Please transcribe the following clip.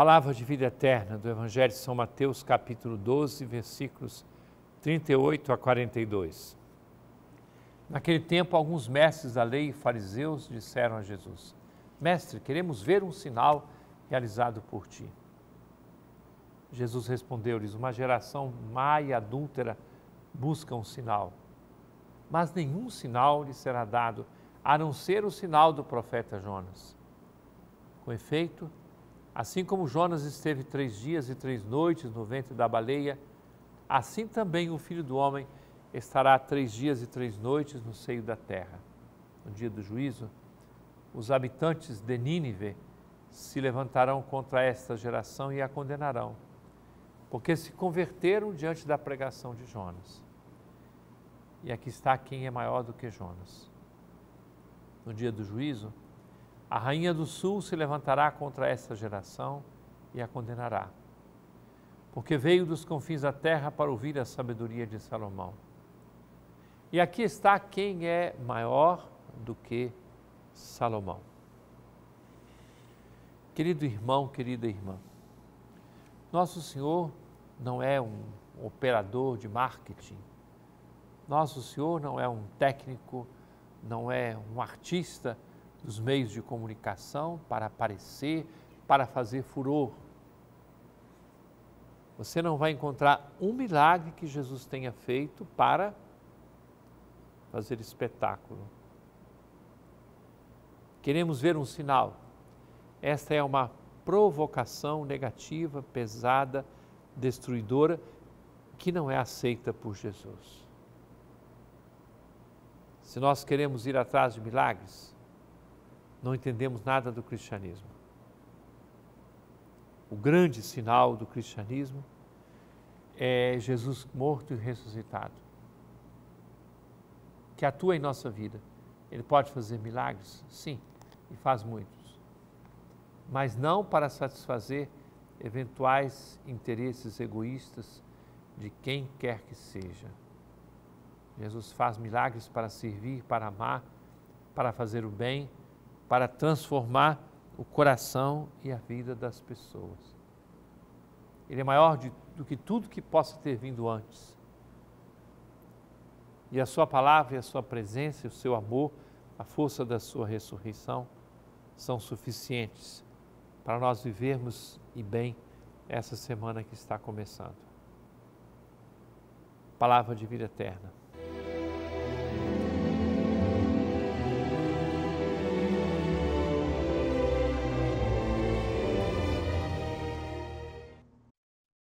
Palavra de vida eterna do Evangelho de São Mateus, capítulo 12, versículos 38 a 42. Naquele tempo, alguns mestres da lei e fariseus disseram a Jesus: Mestre, queremos ver um sinal realizado por ti. Jesus respondeu-lhes: Uma geração má e adúltera busca um sinal, mas nenhum sinal lhe será dado, a não ser o sinal do profeta Jonas. Com efeito, Assim como Jonas esteve três dias e três noites no ventre da baleia, assim também o filho do homem estará três dias e três noites no seio da terra. No dia do juízo, os habitantes de Nínive se levantarão contra esta geração e a condenarão, porque se converteram diante da pregação de Jonas. E aqui está quem é maior do que Jonas. No dia do juízo, a rainha do sul se levantará contra esta geração e a condenará, porque veio dos confins da terra para ouvir a sabedoria de Salomão. E aqui está quem é maior do que Salomão. Querido irmão, querida irmã, nosso Senhor não é um operador de marketing, nosso Senhor não é um técnico, não é um artista dos meios de comunicação para aparecer, para fazer furor. Você não vai encontrar um milagre que Jesus tenha feito para fazer espetáculo. Queremos ver um sinal. Esta é uma provocação negativa, pesada, destruidora, que não é aceita por Jesus. Se nós queremos ir atrás de milagres, não entendemos nada do cristianismo. O grande sinal do cristianismo é Jesus morto e ressuscitado, que atua em nossa vida. Ele pode fazer milagres? Sim, e faz muitos. Mas não para satisfazer eventuais interesses egoístas de quem quer que seja. Jesus faz milagres para servir, para amar, para fazer o bem para transformar o coração e a vida das pessoas. Ele é maior de, do que tudo que possa ter vindo antes. E a Sua palavra, e a Sua presença, o seu amor, a força da Sua ressurreição são suficientes para nós vivermos e bem essa semana que está começando. Palavra de vida eterna.